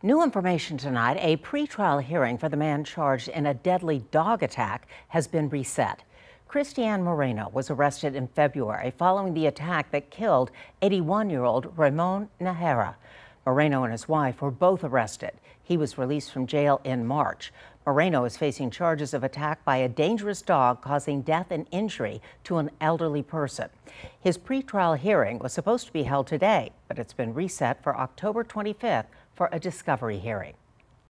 New information tonight. A pretrial hearing for the man charged in a deadly dog attack has been reset. Christian Moreno was arrested in February following the attack that killed 81 year old Ramon Najera. Moreno and his wife were both arrested. He was released from jail in March. Moreno is facing charges of attack by a dangerous dog causing death and injury to an elderly person. His pretrial hearing was supposed to be held today, but it's been reset for October 25th for a discovery hearing.